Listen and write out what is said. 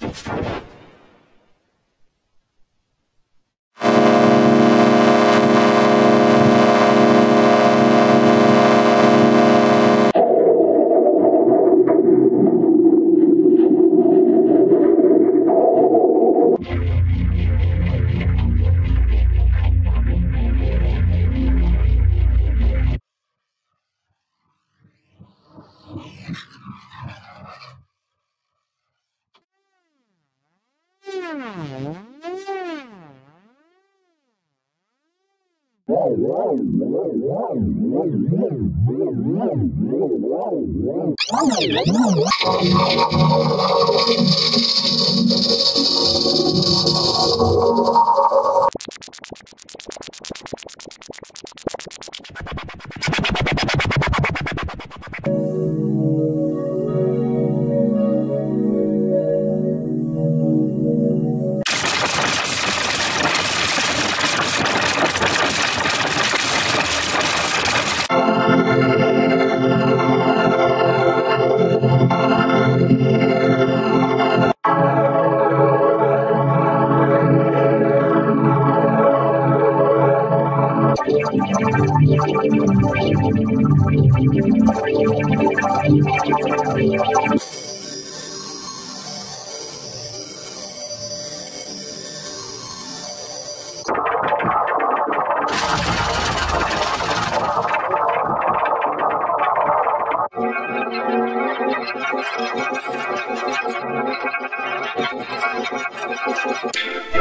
Let's go. Oh, Thank